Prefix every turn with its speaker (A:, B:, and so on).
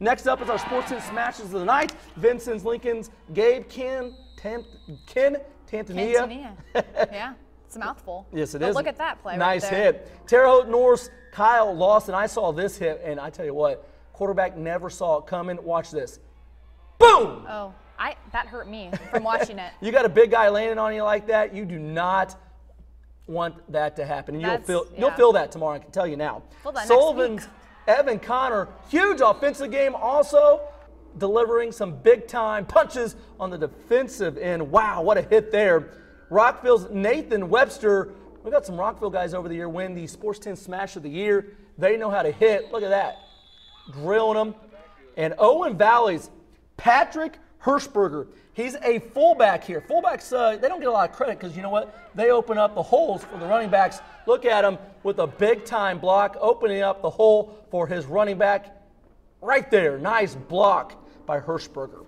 A: Next up is our Sports Center Smashes of the Night. Vincennes, Lincoln's, Gabe, Ken, Tam, Ken, Tantania.
B: Yeah, it's a mouthful.
A: Yes, it
B: but
A: is.
B: Look at that play.
A: Nice
B: right there.
A: hit. Terre Haute North's, Kyle Lawson. I saw this hit, and I tell you what, quarterback never saw it coming. Watch this. Boom!
B: Oh, I that hurt me from watching it.
A: You got a big guy landing on you like that. You do not want that to happen. And you'll feel you'll feel that tomorrow. I can tell you now.
B: Feel that
A: Sullivan's. Evan Connor, huge offensive game, also delivering some big time punches on the defensive end. Wow, what a hit there! Rockville's Nathan Webster. We got some Rockville guys over the year win the Sports 10 Smash of the Year. They know how to hit. Look at that, drilling them. And Owen Valley's Patrick Hirschberger. He's a fullback here. Fullbacks, uh, they don't get a lot of credit because you know what? They open up the holes for the running backs. Look at him with a big time block, opening up the hole for his running back right there. Nice block by Hirschberger.